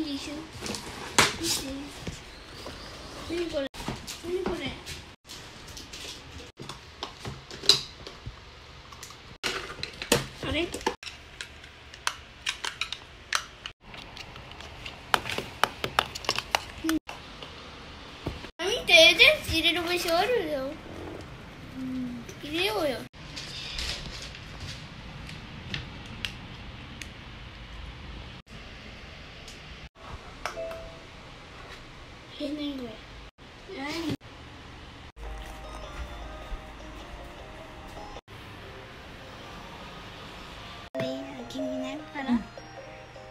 一緒見て。何これ？何これ？あれ？あ見て。電池入れる場所あるよ。入れようよ。え何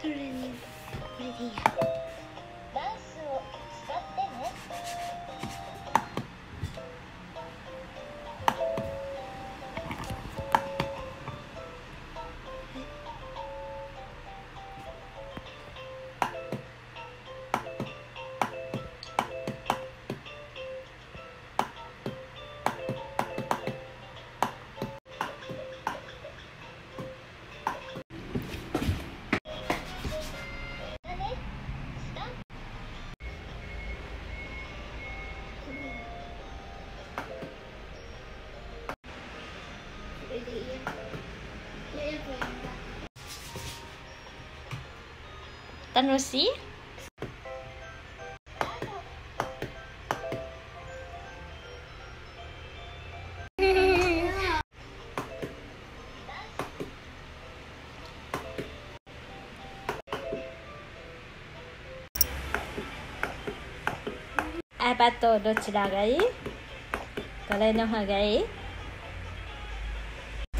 これ何これいいれでいいやいやいやこ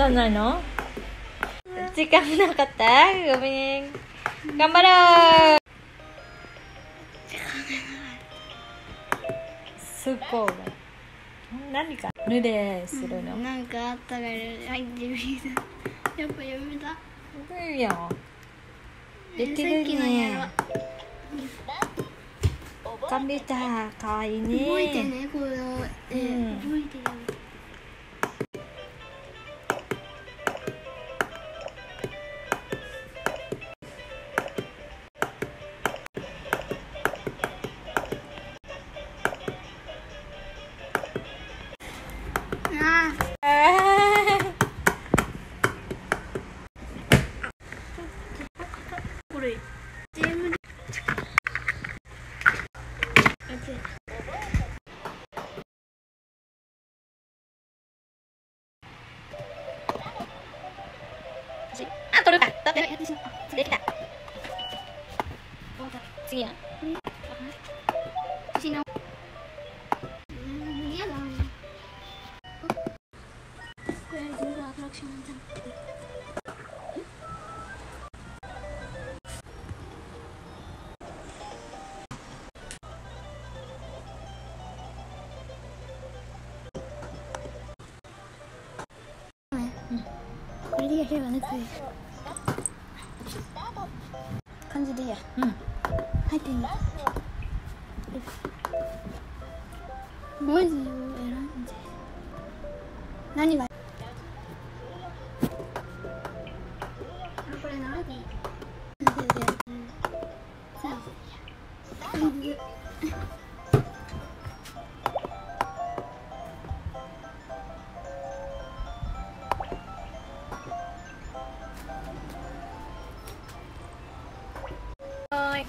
どんなの時間なかった？ごめん。頑張ろう。すごい。何か濡れするの、なんかあったから入ってみたやっぱやめた。すごいよできさるね。コンピューターかわいいね。動いてねこれを、えうん。てるあ取るか取やってしまった。できた。次や私の嫌だこれ全部アトラクションなん。だこれでやればなく感じでいいや。うん。入ってみ文字を選んで。何が？あこれ Bye.